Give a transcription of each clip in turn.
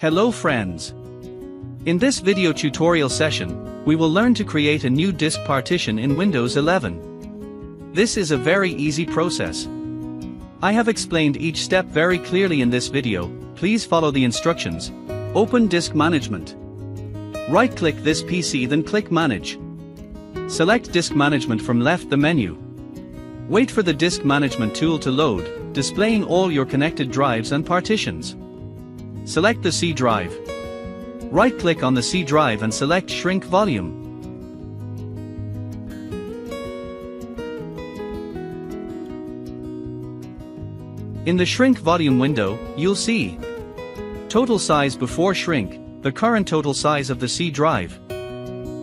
Hello friends. In this video tutorial session, we will learn to create a new disk partition in Windows 11. This is a very easy process. I have explained each step very clearly in this video, please follow the instructions. Open Disk Management. Right-click this PC then click Manage. Select Disk Management from left the menu. Wait for the Disk Management tool to load, displaying all your connected drives and partitions. Select the C drive. Right-click on the C drive and select Shrink Volume. In the Shrink Volume window, you'll see Total size before shrink, the current total size of the C drive.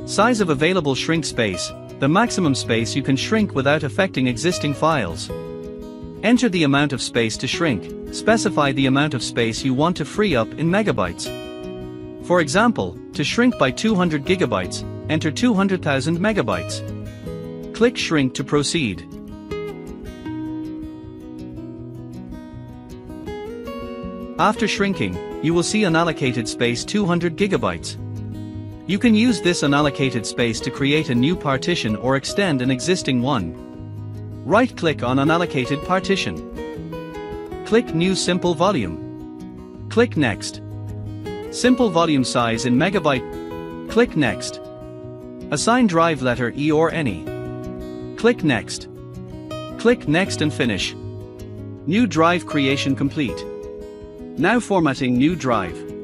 Size of available shrink space, the maximum space you can shrink without affecting existing files. Enter the amount of space to shrink, specify the amount of space you want to free up in megabytes. For example, to shrink by 200 gigabytes, enter 200,000 megabytes. Click Shrink to proceed. After shrinking, you will see unallocated space 200 gigabytes. You can use this unallocated space to create a new partition or extend an existing one. Right-click on Unallocated Partition. Click New Simple Volume. Click Next. Simple volume size in megabyte. Click Next. Assign drive letter E or any. Click Next. Click Next and finish. New drive creation complete. Now formatting new drive.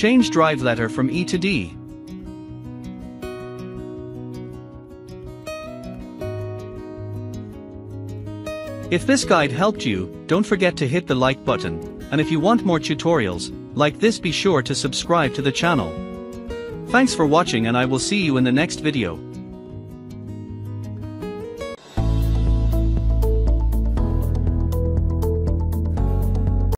Change drive letter from E to D. If this guide helped you, don't forget to hit the like button, and if you want more tutorials, like this be sure to subscribe to the channel. Thanks for watching and I will see you in the next video.